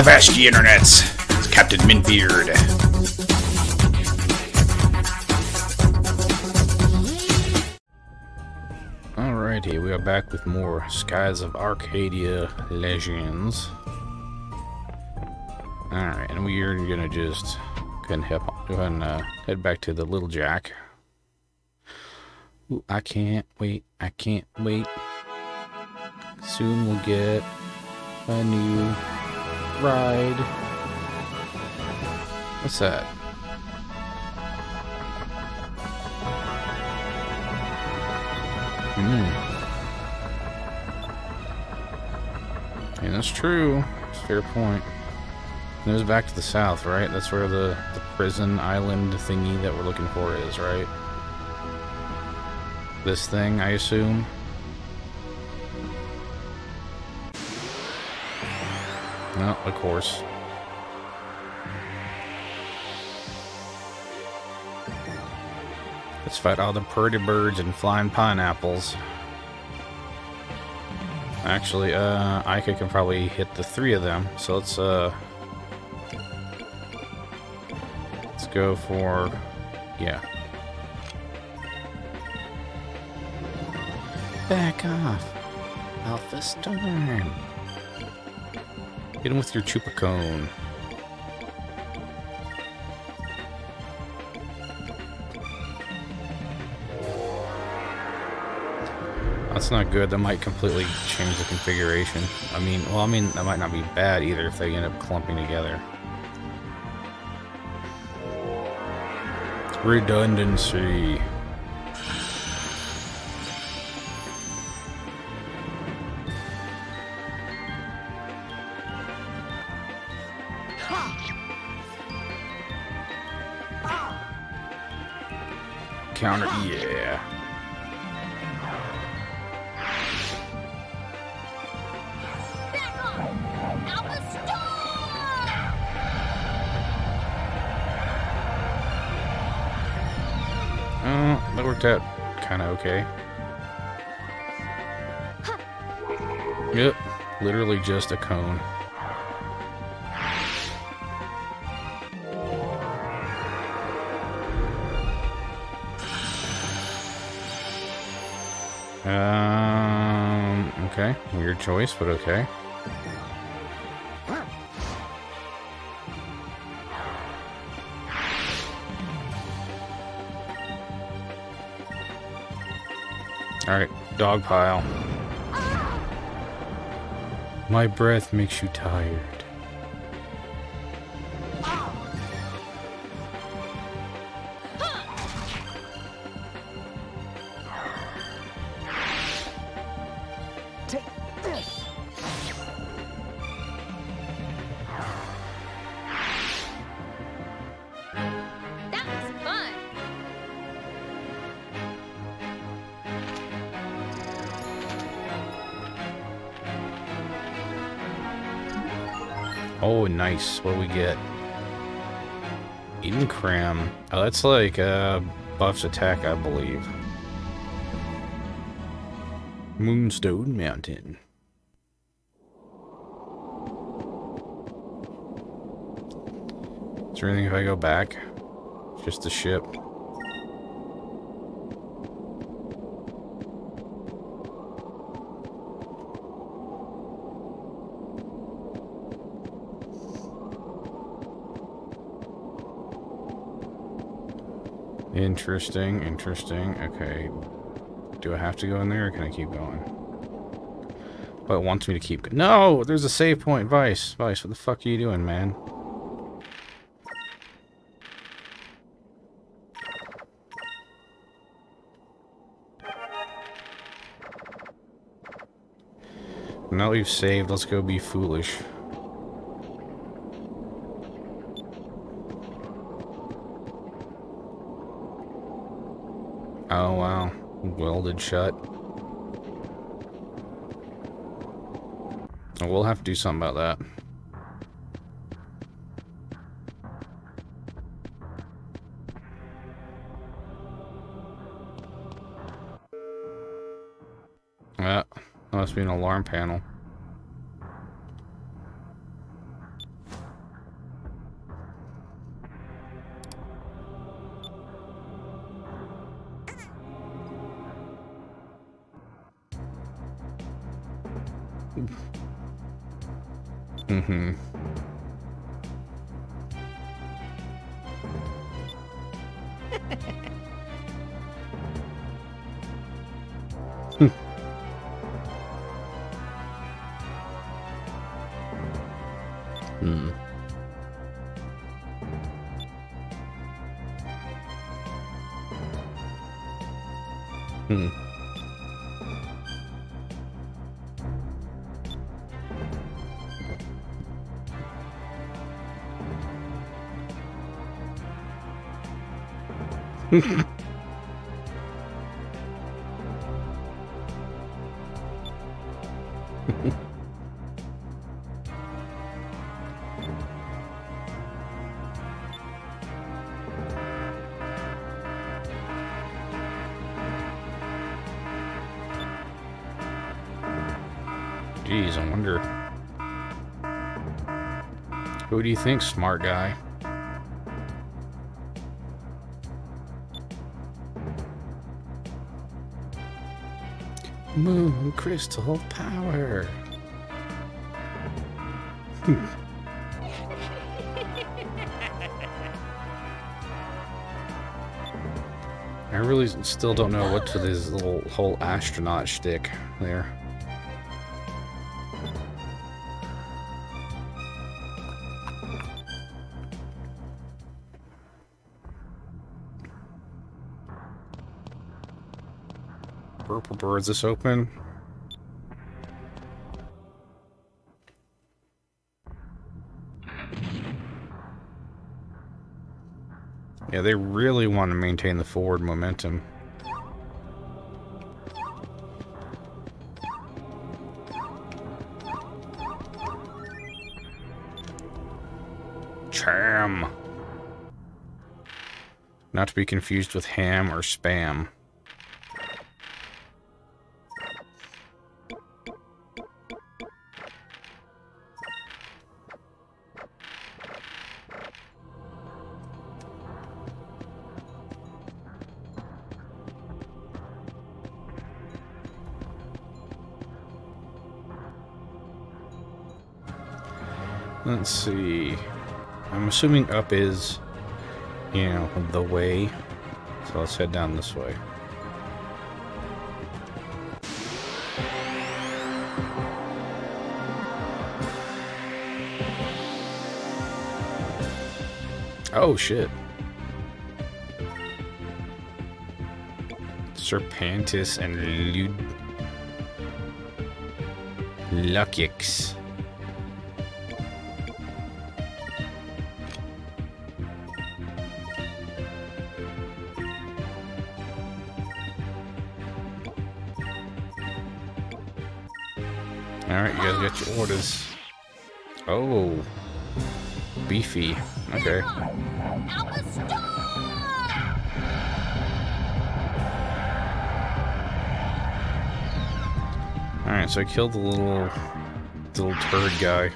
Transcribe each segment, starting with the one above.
Avast ye internets! It's Captain Mintbeard. Alrighty, we are back with more Skies of Arcadia Legends. Alright, and we are gonna just go ahead and, head, uh, head back to the Little Jack. Ooh, I can't wait, I can't wait. Soon we'll get a new ride. What's that? Hmm. Yeah, that's true. Fair point. And it was back to the south, right? That's where the, the prison island thingy that we're looking for is, right? This thing, I assume? No, of course. Let's fight all the pretty birds and flying pineapples. Actually, uh, Aika can probably hit the three of them, so let's, uh... Let's go for... yeah. Back off! Alpha Storm! Hit him with your Chupacone. That's not good. That might completely change the configuration. I mean, well, I mean, that might not be bad either if they end up clumping together. Redundancy. Counter, yeah. Oh, that worked out kind of okay. Yep, literally just a cone. Um, okay, weird choice, but okay. Alright, dog pile. My breath makes you tired. Oh, nice. What do we get? Eden Cram. Oh, that's like uh, Buff's attack, I believe. Moonstone Mountain. Is there anything if I go back? Just the ship. Interesting, interesting. Okay. Do I have to go in there or can I keep going? But it wants me to keep... No! There's a save point, Vyse. Vyse, what the fuck are you doing, man? Now we've saved, let's go be foolish. Oh, wow. Welded shut. We'll have to do something about that. Ah, that must be an alarm panel. Mm-hmm. Jeez, I wonder. Who do you think, smart guy? Moon crystal power. Hmm. I really still don't know what with his little whole astronaut shtick there. Purple birds this open. Yeah, they really want to maintain the forward momentum. Cham. Not to be confused with ham or spam. Let's see. I'm assuming up is, you know, the way. So let's head down this way. Oh shit. Serpentis and Lud Luckix. Your orders. Oh. Beefy. Okay. Alright, so I killed the little little turd guy.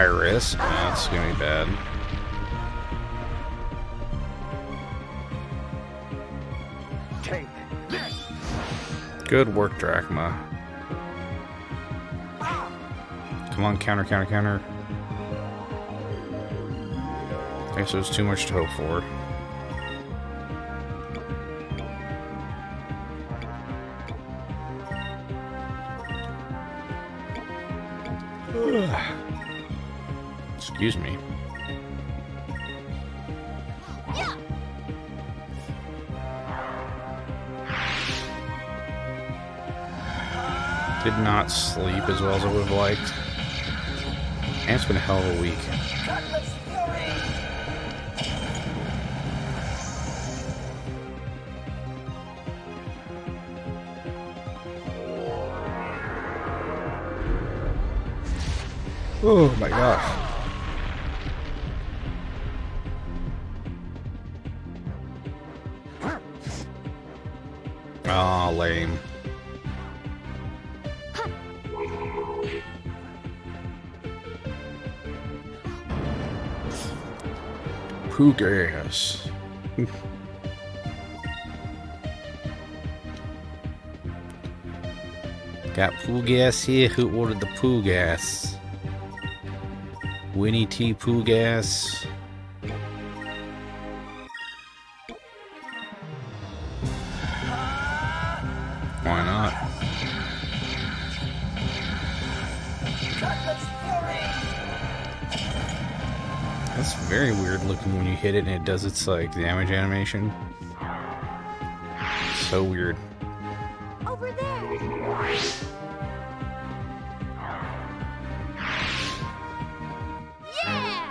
Oh, that's gonna be bad. Good work, Drachma. Come on, counter, counter, counter. Okay, so it's too much to hope for. Excuse me. Did not sleep as well as I would have liked. And it's been a hell of a week. Oh my gosh. Aw, lame. Pook ass. Got Poogas here who ordered the poo gas? Winnie T. Poogas. Hit it and it does its like damage animation. So weird. Over there. Yeah!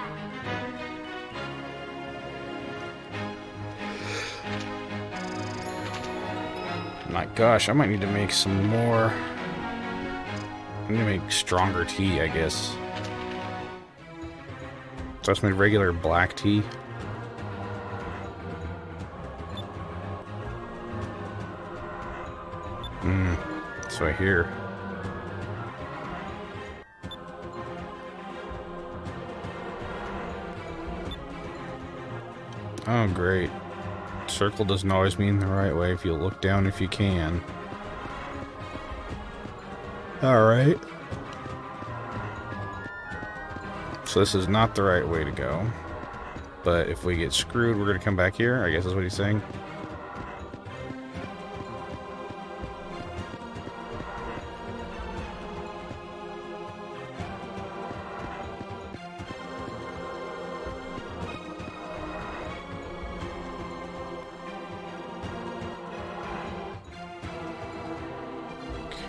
My gosh, I might need to make some more. I need to make stronger tea, I guess. So that's my regular black tea. Hmm, that's I hear. Oh, great. Circle doesn't always mean the right way if you look down if you can. Alright. So this is not the right way to go. But if we get screwed, we're going to come back here, I guess that's what he's saying.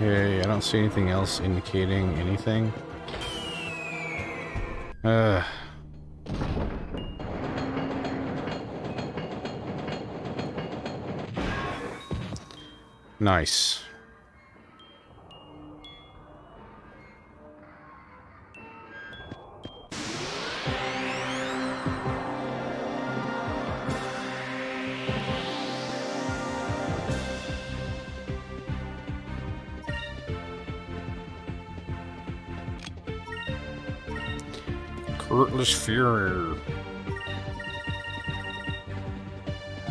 Okay, I don't see anything else indicating anything. Uh. Nice.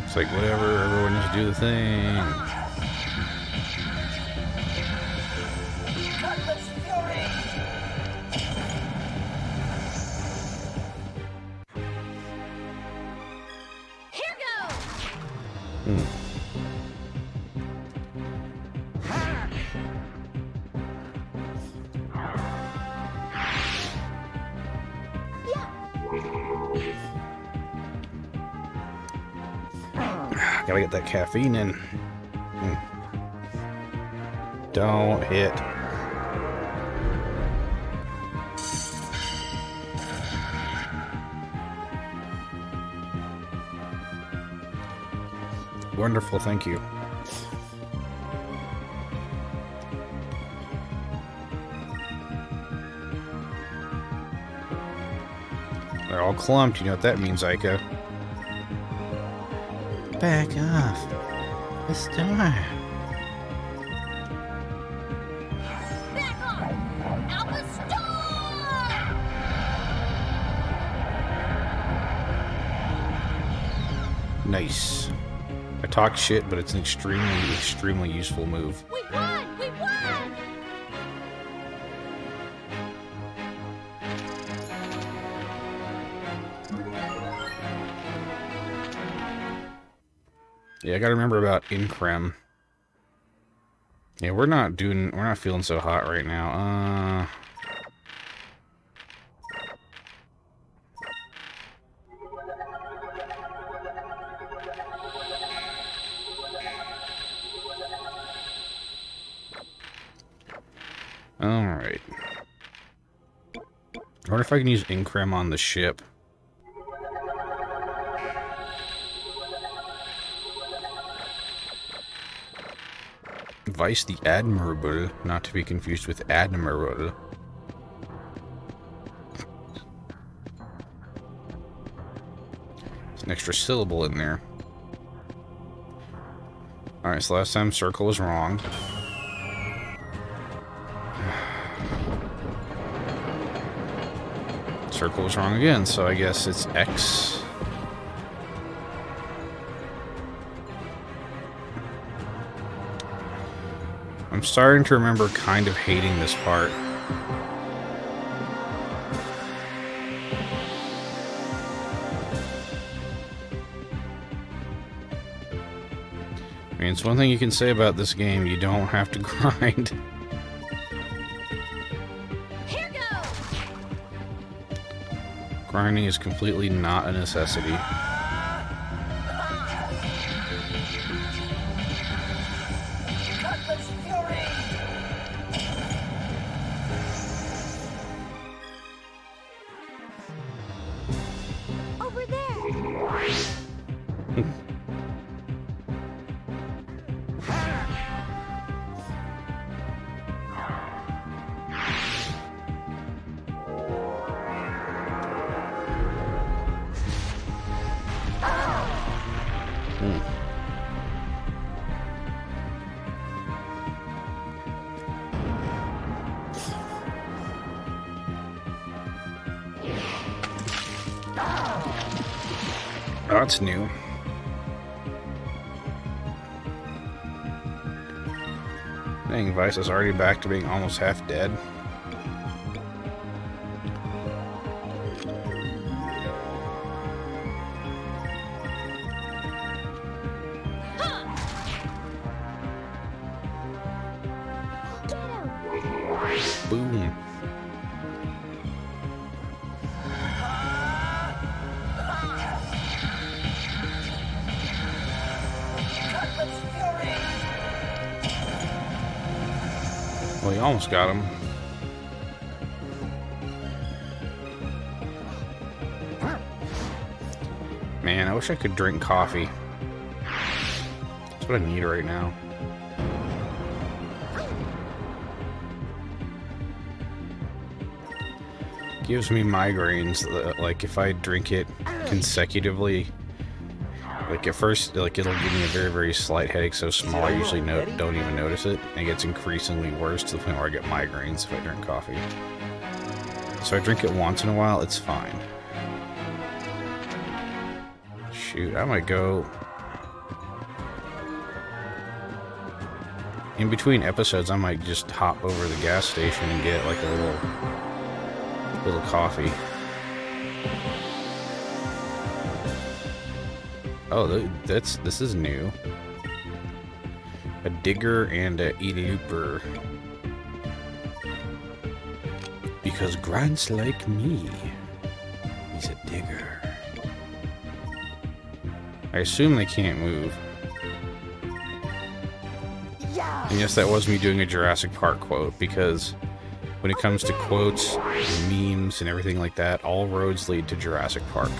It's like whatever, everyone just do the thing. Get that caffeine in. Hmm. Don't hit. Wonderful, thank you. They're all clumped, you know what that means, Aika. Back off. The star. Alpha Star! Nice. I talk shit, but it's an extremely, extremely useful move. I gotta remember about Increm. Yeah, we're not doing, we're not feeling so hot right now. Uh... Alright. I wonder if I can use Increm on the ship. Vyse the Admirable, not to be confused with Admiral. There's an extra syllable in there. Alright, so last time circle was wrong. Circle was wrong again, so I guess it's X. I'm starting to remember kind of hating this part. I mean, it's one thing you can say about this game, you don't have to grind. Grinding is completely not a necessity. That's new. Dang, Vyse is already back to being almost half dead. Well, you almost got him. Man, I wish I could drink coffee. That's what I need right now. Gives me migraines. uh, Like if I drink it consecutively, like at first, like it'll give me a very, very slight headache, so small I usually no, don't even notice it. And it gets increasingly worse to the point where I get migraines if I drink coffee. So I drink it once in a while, it's fine. Shoot, I might go. In between episodes, I might just hop over the gas station and get like a little, little coffee. Oh, that's this is new. A digger and a elooper. Because Grant's like me. He's a digger. I assume they can't move. Yeah! And yes, that was me doing a Jurassic Park quote because when it comes to quotes, and memes, and everything like that, all roads lead to Jurassic Park.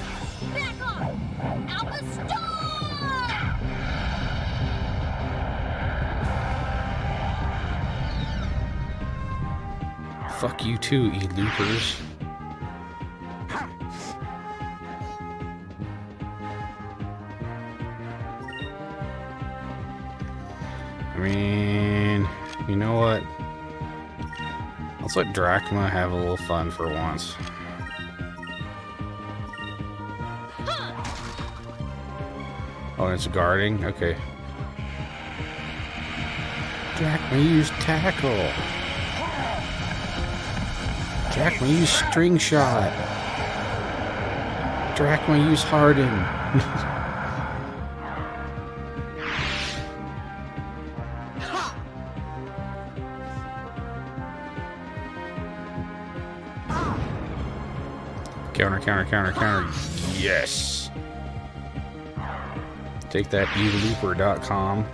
You too, e loopers. I mean, you know what? Let's let Drachma have a little fun for once. Oh, it's guarding? Okay. Drachma, use tackle. Drachma, use string shot. Drachma, use harden. counter, counter, counter, counter. Yes. Take that, elooper.com.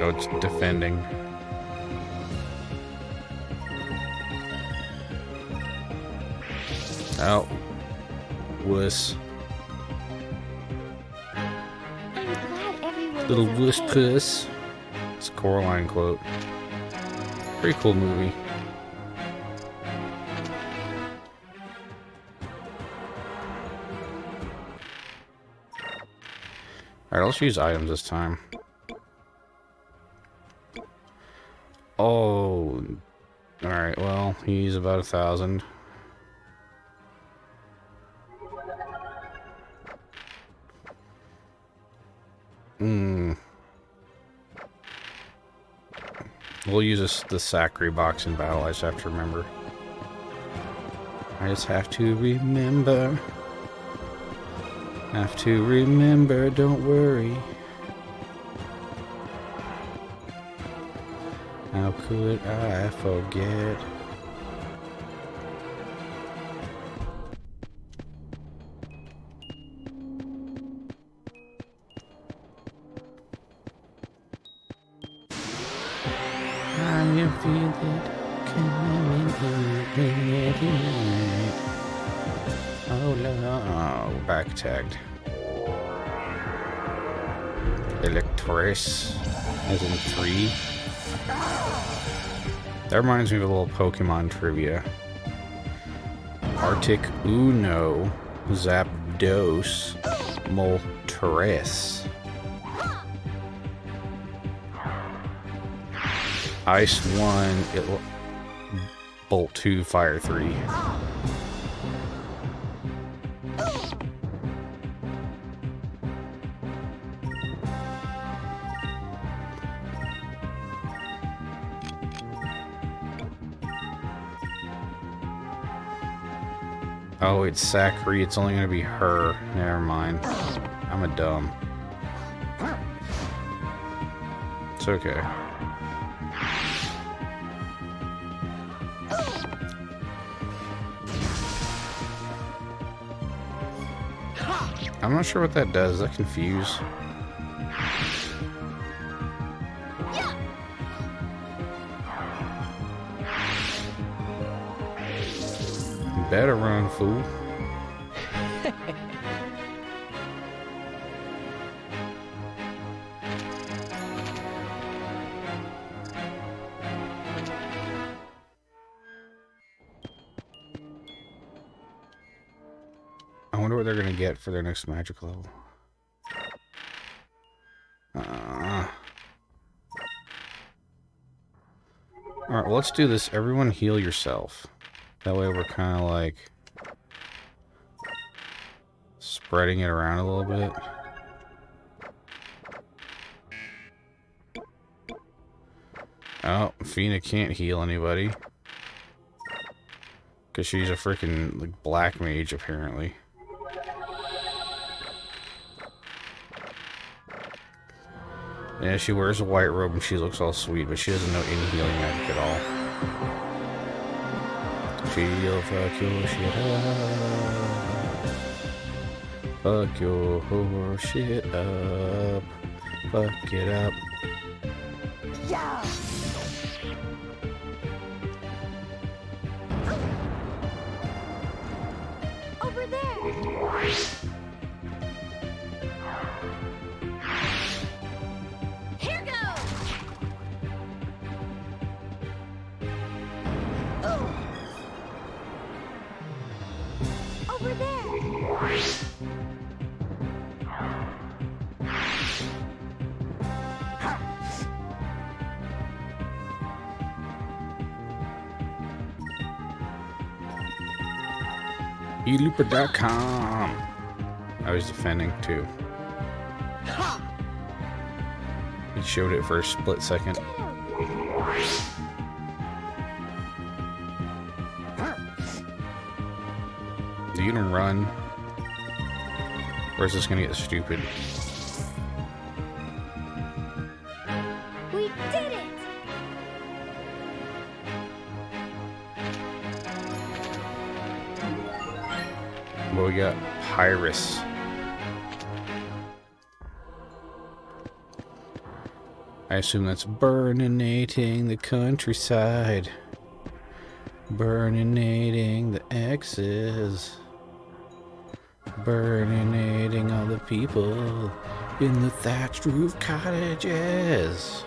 Oh, it's defending. Oh. Wuss. I'm glad everyone Little wuss puss. It's a Coraline quote. Pretty cool movie. Alright, let's use items this time. Oh. Alright, well, he's about a thousand. We'll use this, the Zachary box in battle. I just have to remember. I just have to remember. Have to remember, don't worry. How could I forget? Electris, as in three. That reminds me of a little Pokemon trivia. Arctic Uno Zapdos Moltres. Ice 1, it, Bolt 2, Fire 3. Oh, it's Zachary. It's only to be her. Never mind. I'm a dumb. It's okay. I'm not sure what that does. Does that confuse? Better run, fool. I wonder what they're gonna get for their next magic level. Uh, Alright, well, let's do this. Everyone heal yourself. That way we're kind of like spreading it around a little bit. Oh, Fina can't heal anybody. Because she's a freaking like, black mage, apparently. Yeah, she wears a white robe and she looks all sweet, but she doesn't know any healing magic at all. She'll fuck your shit up. Fuck your whore shit up. Fuck it up. Yeah. elooper.com. I was defending too. He showed it for a split second. Do you gonna run? Or is this gonna get stupid? Got Pyrus. I assume that's burninating the countryside. Burninating the X's. Burninating all the people in the thatched roof cottages.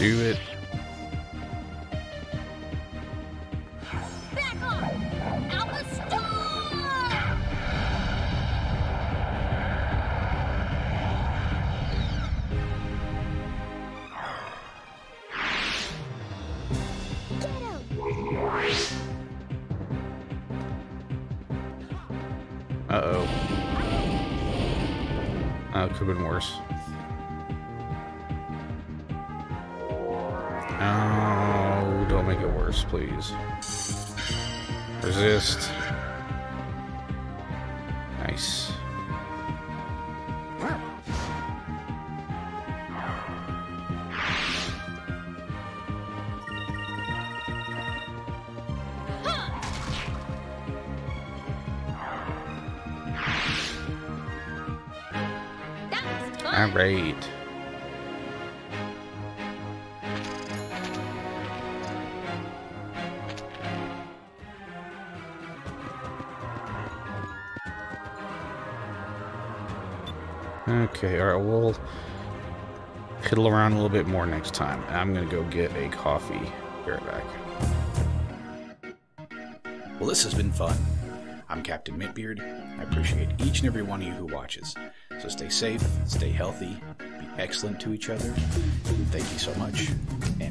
Do it. Back off! Alpha Star! Get him! Uh oh. Oh, it could have been worse. Don't make it worse, please. Resist. Nice. All right. Okay, all right, we'll fiddle around a little bit more next time. I'm gonna go get a coffee. Be right back. Well, this has been fun. I'm Captain Mintbeard. I appreciate each and every one of you who watches. So stay safe, stay healthy, be excellent to each other. Thank you so much, and.